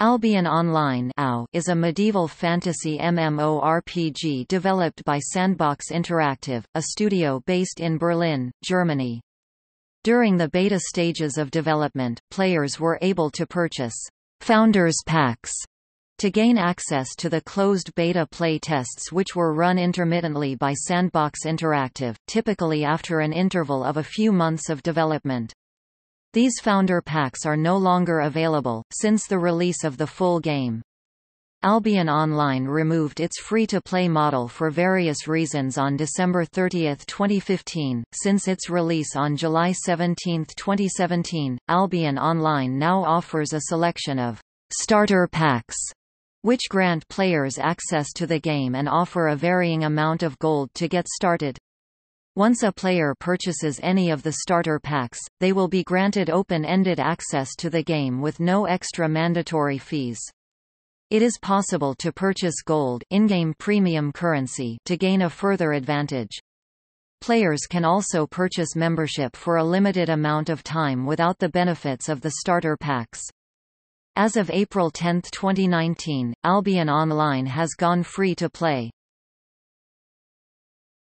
Albion Online is a medieval fantasy MMORPG developed by Sandbox Interactive, a studio based in Berlin, Germany. During the beta stages of development, players were able to purchase Founders Packs to gain access to the closed beta play tests which were run intermittently by Sandbox Interactive, typically after an interval of a few months of development. These founder packs are no longer available, since the release of the full game. Albion Online removed its free-to-play model for various reasons on December 30, 2015. Since its release on July 17, 2017, Albion Online now offers a selection of starter packs, which grant players access to the game and offer a varying amount of gold to get started. Once a player purchases any of the starter packs, they will be granted open-ended access to the game with no extra mandatory fees. It is possible to purchase gold in-game premium currency to gain a further advantage. Players can also purchase membership for a limited amount of time without the benefits of the starter packs. As of April 10, 2019, Albion Online has gone free to play.